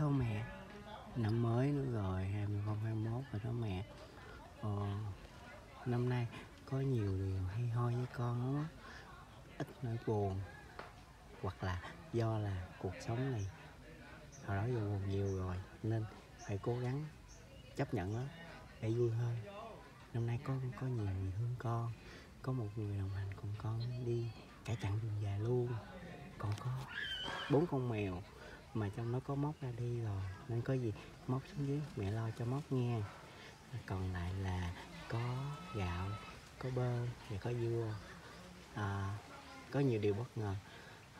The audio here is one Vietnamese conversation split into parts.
không mẹ năm mới nữa rồi 2021 rồi đó mẹ. Ờ, năm nay có nhiều điều hay ho với con lắm á. Ít nỗi buồn hoặc là do là cuộc sống này hồi đó giờ buồn nhiều rồi nên phải cố gắng chấp nhận nó để vui hơn. Năm nay có có nhiều người thương con có một người đồng hành cùng con đi cả chặng đường dài luôn. Còn có bốn con mèo mà trong nó có móc ra đi rồi nên có gì móc xuống dưới mẹ lo cho móc nghe còn lại là có gạo có bơ và có dưa. À, có nhiều điều bất ngờ.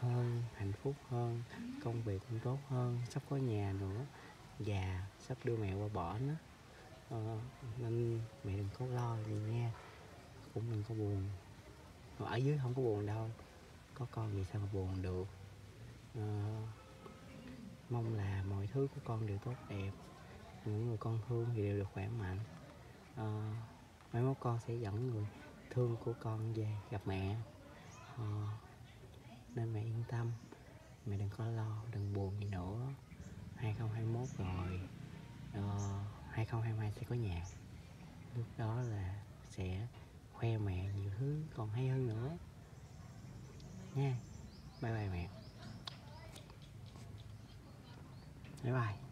Hơn hạnh phúc hơn công việc cũng tốt hơn sắp có nhà nữa. Và sắp đưa mẹ qua bỏ nó à, ờ, nên mẹ đừng có lo gì nha. Cũng đừng có buồn. Ở dưới không có buồn đâu. Có con gì sao mà buồn được? À, mong là mọi thứ của con đều tốt đẹp. Những người con thương thì đều được khỏe mạnh. À, mai mốt con sẽ dẫn người thương của con về gặp mẹ. À, nên mẹ yên tâm. Mẹ đừng có lo đừng buồn gì nữa. 2021 rồi. Ờ, à, 2022 sẽ có nhà. Lúc đó là sẽ khoe mẹ nhiều thứ còn hay hơn nữa. Nha. Bye bye mẹ. Bye bye